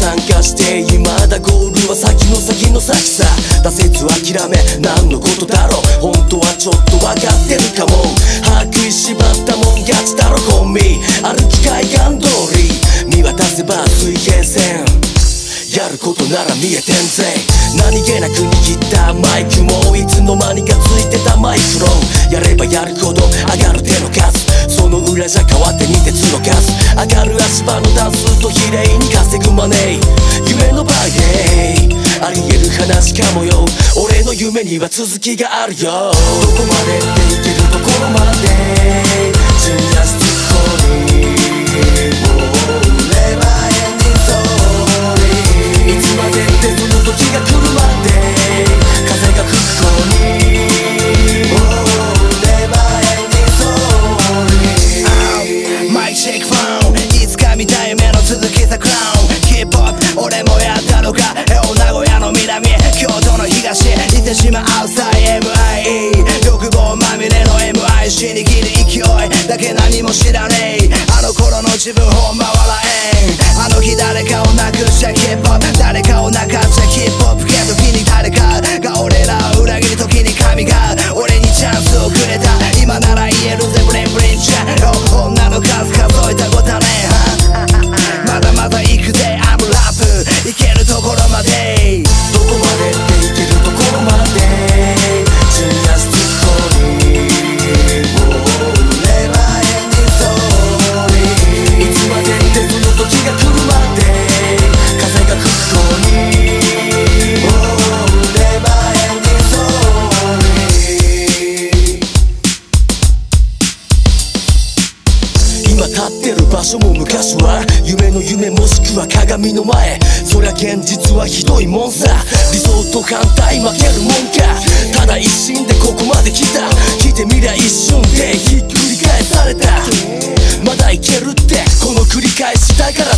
参加して未だゴールは先の先の先さ。挫折諦め何のことだろう。本当はちょっと分かってるかも。歯食しばったもん勝ちだろコンビ。歩き海岸通り。見渡せば水平線。やることなら見えてんぜ。何気なく握ったマイクもがる足場の段数と比例に稼ぐマネー。夢のバイデーありえる話かもよ。俺の夢には続きがあるよ。どこまでっていけるところまで。Just calling いだけ何も知らねえ。あの頃の自分ほんま笑えん。あの日誰ってる場所も昔は夢の夢もしくは鏡の前。そりゃ現実はひどいもんさ。理想と反対負けるもんか。ただ一心でここまで来た。来てみりゃ一瞬でひっくり返された。まだいけるって。この繰り返しだから